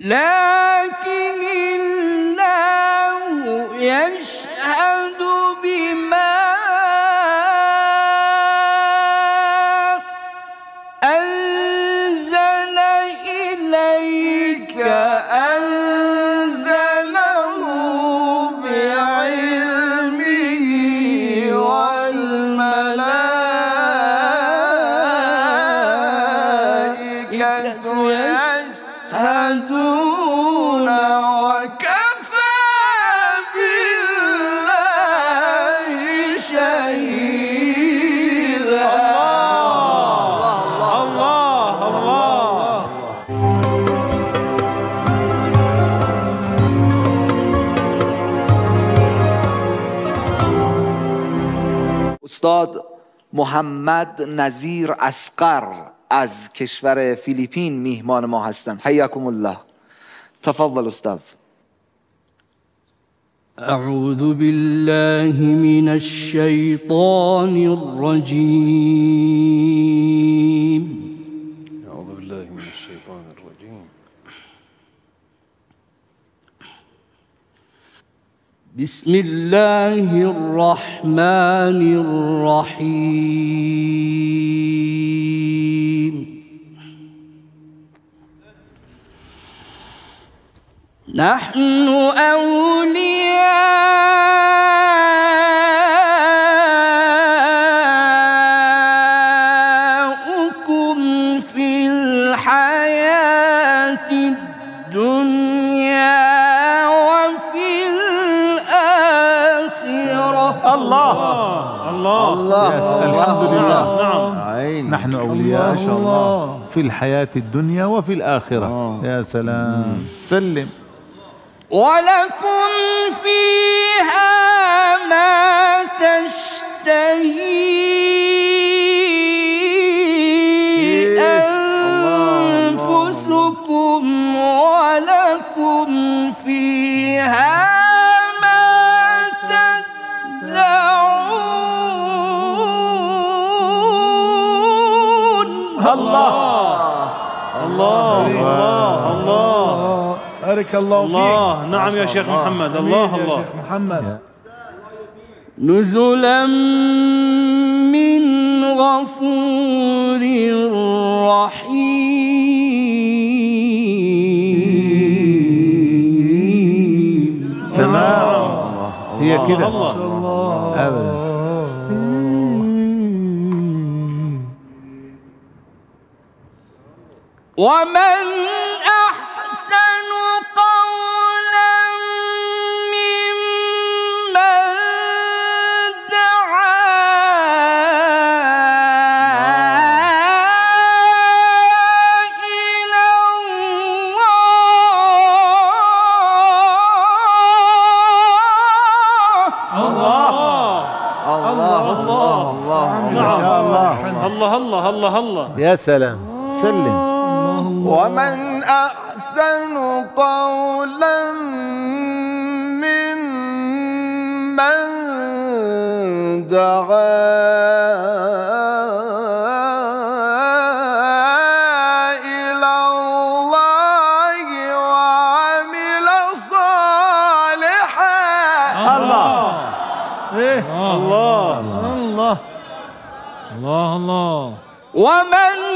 لكن الله يشهد استاد محمد نظیر اسقر از کشور فیلیپین میهمان ما هستند. حیاکم الله. تفضل استاد. أعوذ بالله من الشيطان الرجيم أعوذ بالله من الشيطان الرجيم بسم الله الرحمن الرحيم. نحن أولياؤكم في الحياة الدنيا وفي الآخرة. آه. يا سلام. سلم. ولكم فيها ما تشتهي. أنفسكم ولكم فيها ما تدعون. الله. الله الله. الله بارك الله فيك. الله. نعم يا شيخ محمد. الله. يا الله. شيخ محمد. نزلا من غفور رحيم. تمام. هي كده. الله. ومن أحسن قولا ممن دعا إلى الله الله. الله. الله. شاء الله الله. الله. الله. الله. يا سلام. سلم. ومن أحسن قولا ممن دعا. إلى الله وعمل صالحا. الله. الله. الله. الله. الله. ومن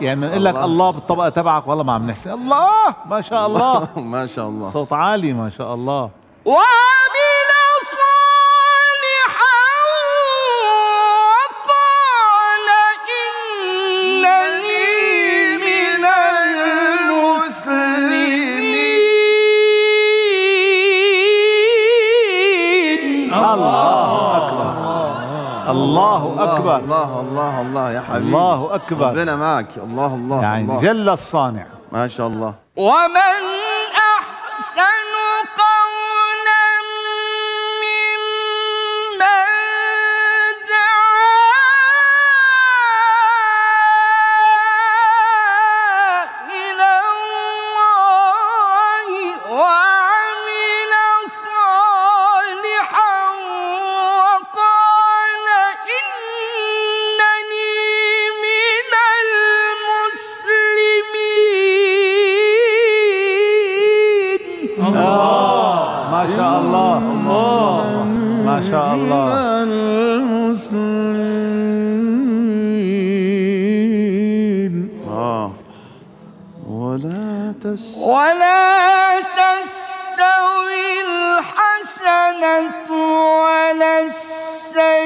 يعني نقول لك الله. بالطبقة تبعك والله ما عم نحسن الله! ما شاء الله. ما شاء الله. صوت عالي ما شاء الله. الله أكبر. الله الله الله يا حبيبي. الله أكبر. ربنا معك. الله الله يعني الله. جل الصانع. ما شاء الله. ومن ولا تس ولا تستوي الحسنة ولا السيئة.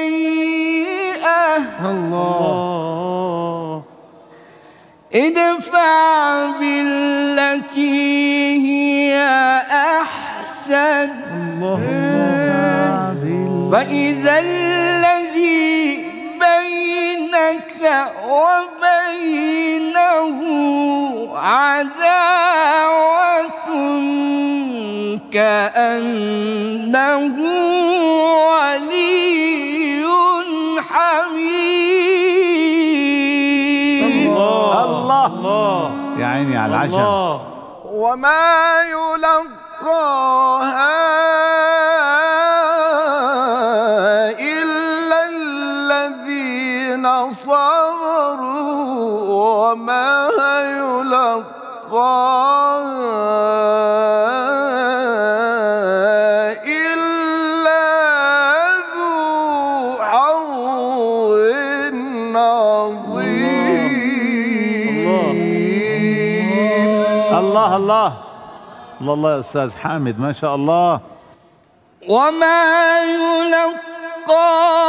الله. ادفع بالتي هي أحسن. فإذا الذي بينك وبينه عداوة كأنه ولي حميد. الله. يا عيني على العشاء الله. وما يلقاها الله الله. الله الله يا أستاذ حامد ما شاء الله. وما يلقاها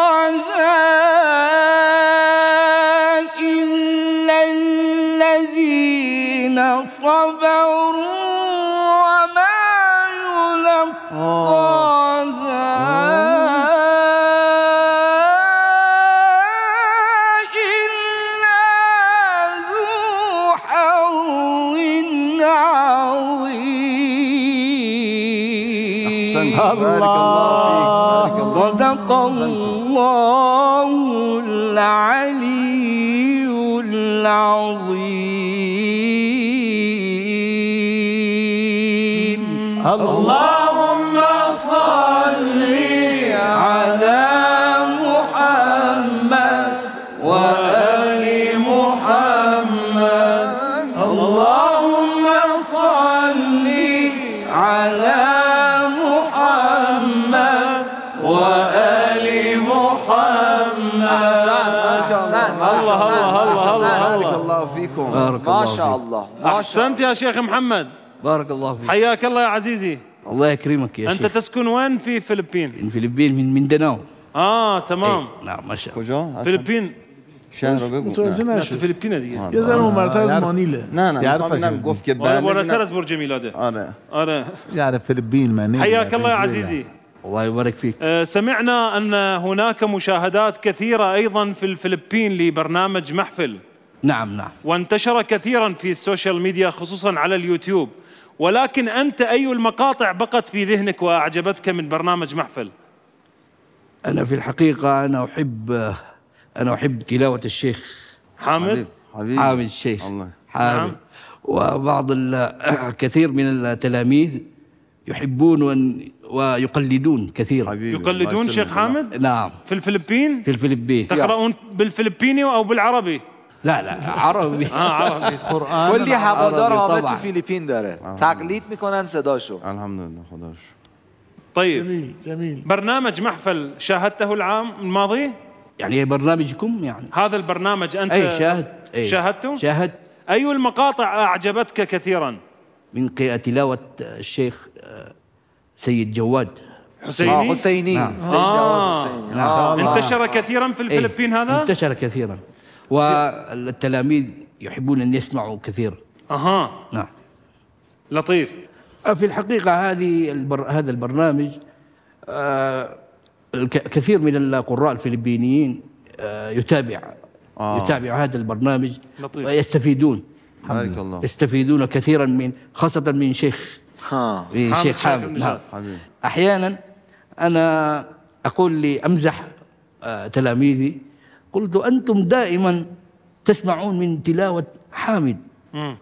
الله العلي العظيم. اللهم الله. بارك ما الله شاء فيك. الله. ما شاء أحسنت يا شيخ محمد. بارك الله فيك. حياك الله يا عزيزي. الله يكرمك يا أنت شيخ. تسكن وين؟ في فلبين. الفلبين من مينداناو آه تمام. إيه، نعم ما شاء الله؟ فلبين. شهر بگو لا نه. تو ناشد فلبين دیگه آه. يا زلمه يعرف أجل. گفت که ولا بله ولا نه. ترس برج ميلاده آره أنا. يعرف فلبين مانيلا حياك الله يا. عزيزي. الله يبارك فيك. آه، سمعنا أن هناك مشاهدات كثيرة أيضا في الفلبين لبرنامج محفل. نعم نعم. وانتشر كثيرا في ال social media خصوصا على اليوتيوب. ولكن أنت أي المقاطع بقت في ذهنك وأعجبتك من برنامج محفل؟ أنا في الحقيقة أنا أحب أنا أحب تلاوة الشيخ حامد؟ حبيبي حامد الشيخ. الله. حامد. نعم. وبعض كثير من التلاميذ يحبون ويقلدون كثيرا. حبيبي يقلدون شيخ. حامد؟ نعم. في الفلبين؟ في الفلبين. تقرؤون بالفلبيني أو بالعربي؟ لا لا عربي. آه عربي. قرآن کلی هوادار حامد طبعا. تو فیلیپین داره. تقلید میکنن صداشو. الحمدلله خداش. طيب. جميل جميل. برنامج محفل شاهدته العام الماضي؟ يعني برنامجكم يعني؟ هذا البرنامج أنت أي شاهد أي. شاهدته؟ شاهد. أي المقاطع أعجبتك كثيرا؟ من تلاوة الشيخ آه، سيد جواد. آه حسيني. حسيني نعم. سيد جواد حسيني. آه. انتشر كثيرا في إيه، الفلبين هذا؟ انتشر كثيرا. والتلاميذ يحبون أن يسمعوا كثيرا أها. نعم. لطيف. في الحقيقة هذه البر... هذا البرنامج آه، الك- كثير من القراء الفلبينيين آه، يتابع آه. يتابع هذا البرنامج لطيف. ويستفيدون. بارك الله. يستفيدون كثيرا من خاصة من شيخ ها. من حامد شيخ حامد. نجاد. نعم. حبيبي أحيانا أنا أقول لي أمزح آه، تلاميذي قلت أنتم دائما تسمعون من تلاوة حامد.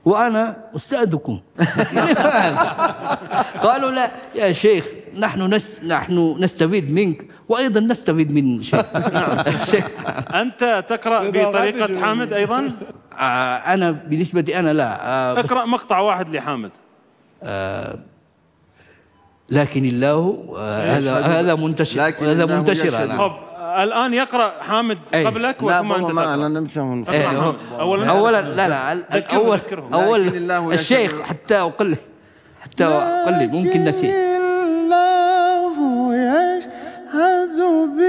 وأنا أستاذكم. قالوا لا يا شيخ نحن نس نحن نستفيد منك وأيضا نستفيد من شيخ. أنت تقرأ بطريقة حامد أيضا؟ آه، أنا بالنسبة أنا لا. آه، بس اقرأ مقطع واحد لحامد. لكن الله آه، هذا هذا منتشر. لكن هذا الله منتشر الآن يقرأ حامد أي. قبلك وثم أنت ما تقرأ علمتهم إيه، أقرأ هو- حامد. اولا اولا لا لا الأول. اول الشيخ حتى أقل حتى أقل ممكن نسيت الله يشهد بما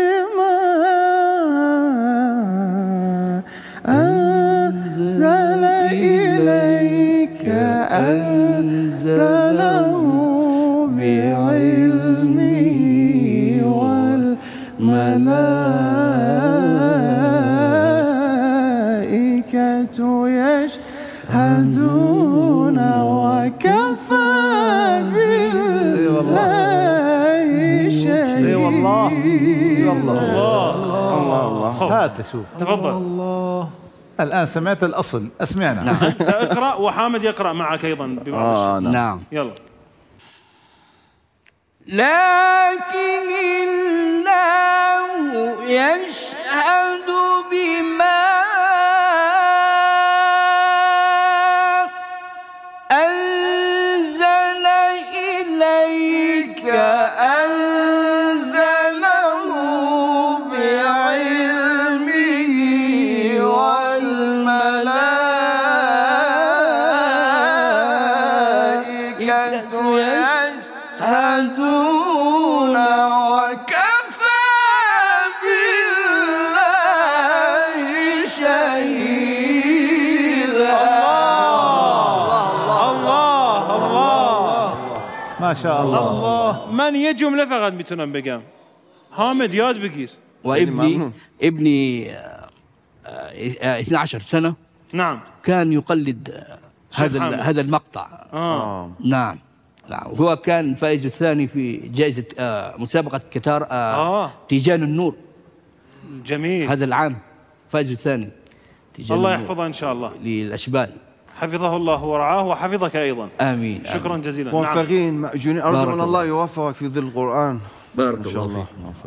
اي والله الله. الله. هات شوف. تفضل. الآن سمعت الأصل. أسمعنا. أنت اقرأ وحامد يقرأ معك أيضا ببعض الشيء. آه نعم. نعم. يلا. لكن الله يشهد بما يشهدون وكفى بالله شهيدا. الله الله ما شاء الله. من يجم لفقد میتونم بگم. حامد یاد بگیر. وابني ممنون. ابني آه، 12 سنه. نعم. كان يقلد آه، هذا هذا المقطع. آه آه. نعم. هو كان فائز الثاني في جائزة آه، مسابقة قطار آه آه. تيجان النور. جميل. هذا العام فائز الثاني تيجان الله يحفظه إن شاء الله. للأشبال. حفظه الله ورعاه وحفظك أيضا. آمين شكرا آمين. جزيلا. نعم. موفقين مأجورين أرجو بارك من الله. يوفقك في ظل القرآن. بارك إن شاء الله الله. فيك.